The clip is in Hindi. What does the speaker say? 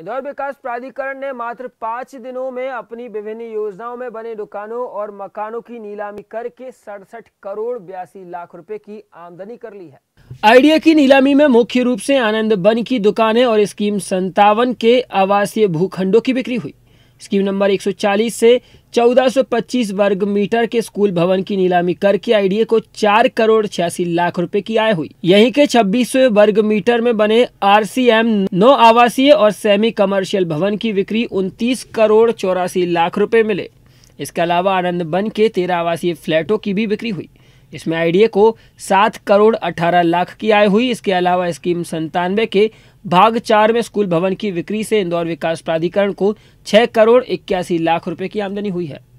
इंदौर विकास प्राधिकरण ने मात्र पाँच दिनों में अपनी विभिन्न योजनाओं में बने दुकानों और मकानों की नीलामी करके सड़सठ करोड़ बयासी लाख रुपए की आमदनी कर ली है। आइडिया की नीलामी में मुख्य रूप से आनंद बन की दुकानें और स्कीम संतावन के आवासीय भूखंडों की बिक्री हुई। स्कीम नंबर 140 से 1425 वर्ग मीटर के स्कूल भवन की नीलामी करके आईडीए को चार करोड़ छियासी लाख रुपए की आय हुई। यहीं के छब्बीस वर्ग मीटर में बने आरसीएम नौ आवासीय और सेमी कमर्शियल भवन की बिक्री उनतीस करोड़ चौरासी लाख रुपए मिले। इसके अलावा आनंद बन के तेरह आवासीय फ्लैटों की भी बिक्री हुई। इसमें आईडीए को सात करोड़ अठारह लाख की आय हुई। इसके अलावा स्कीम संतानवे के भाग चार में स्कूल भवन की बिक्री से इंदौर विकास प्राधिकरण को छह करोड़ इक्यासी लाख रुपए की आमदनी हुई है।